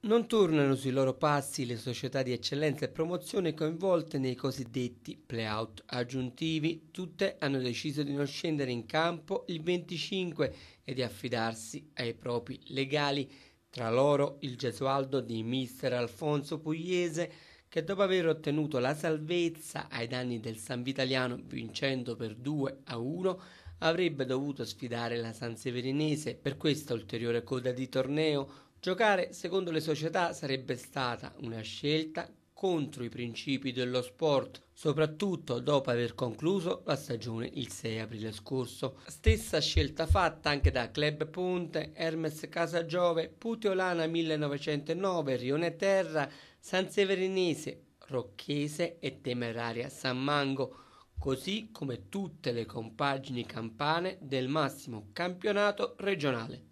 Non tornano sui loro passi le società di eccellenza e promozione coinvolte nei cosiddetti play-out aggiuntivi. Tutte hanno deciso di non scendere in campo il 25 e di affidarsi ai propri legali. Tra loro il Gesualdo di mister Alfonso Pugliese che dopo aver ottenuto la salvezza ai danni del San Vitaliano vincendo per 2 a 1 avrebbe dovuto sfidare la San Severinese per questa ulteriore coda di torneo. Giocare secondo le società sarebbe stata una scelta contro i principi dello sport, soprattutto dopo aver concluso la stagione il 6 aprile scorso. Stessa scelta fatta anche da Club Ponte, Hermes Casagiove, Puteolana 1909, Rione Terra, San Severinese, Rocchese e Temeraria San Mango, così come tutte le compagini campane del massimo campionato regionale.